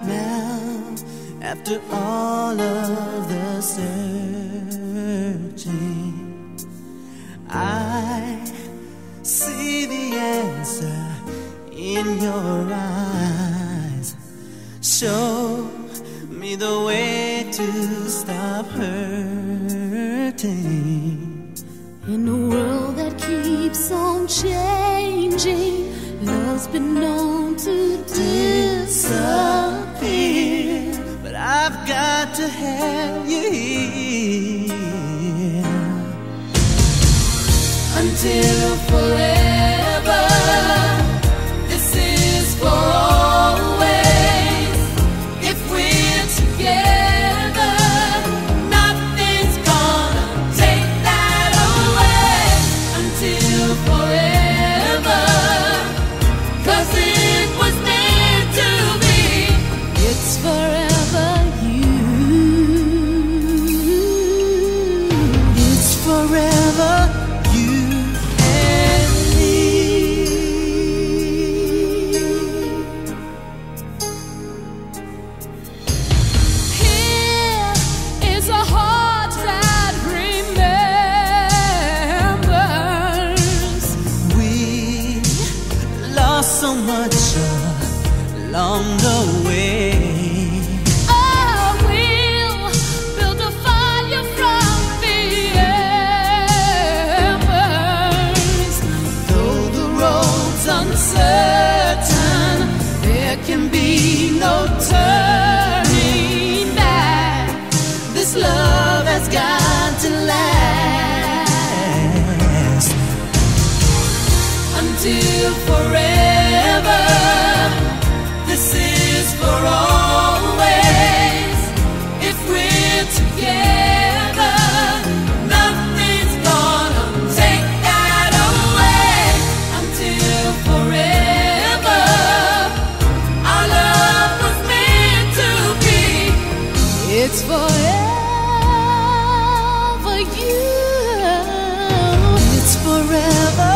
Now, after all of the searching, I see the answer in your eyes. Show me the way to stop hurting. In a world that keeps on changing, love's been known to disappear. But I've got to have you here. Until forever, much uh, along the way. I will build a fire from the embers. Though the road's uncertain, there can be no turning back. This love has got to last until forever. forever you. It's forever.